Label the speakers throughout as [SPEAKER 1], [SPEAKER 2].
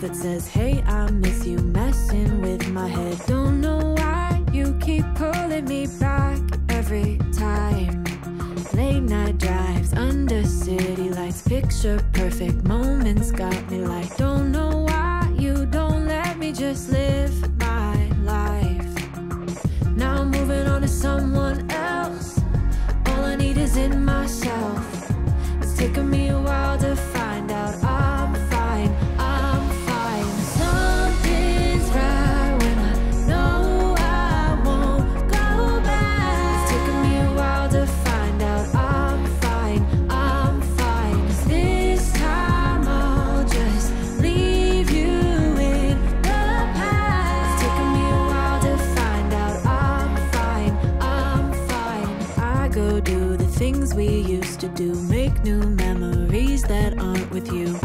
[SPEAKER 1] that says, Hey, I miss you, messing with my head. Don't know why you keep pulling me back every time. Late night drives under city lights, picture perfect moments got me like, don't do the things we used to do, make new memories that aren't with you.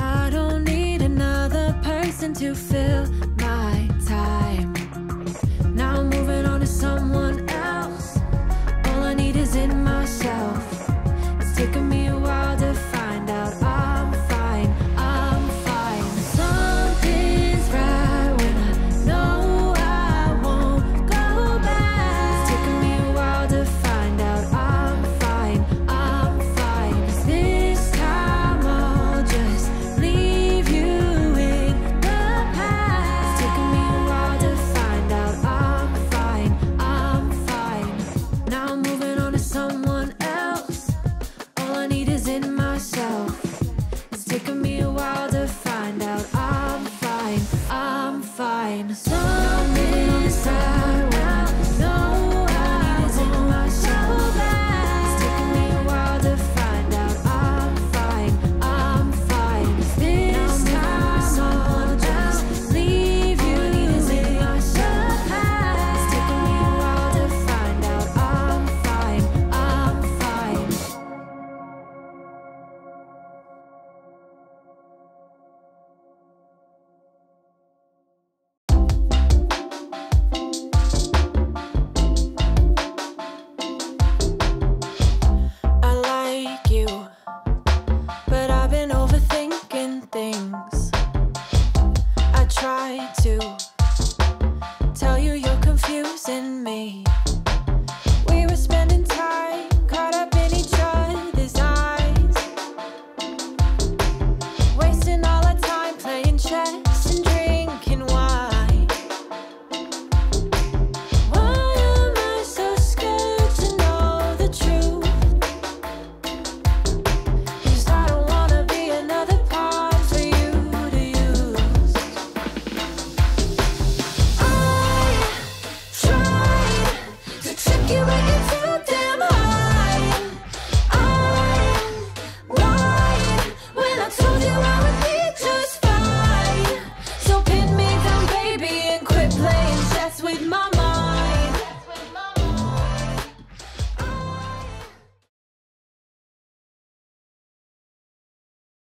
[SPEAKER 1] try to you.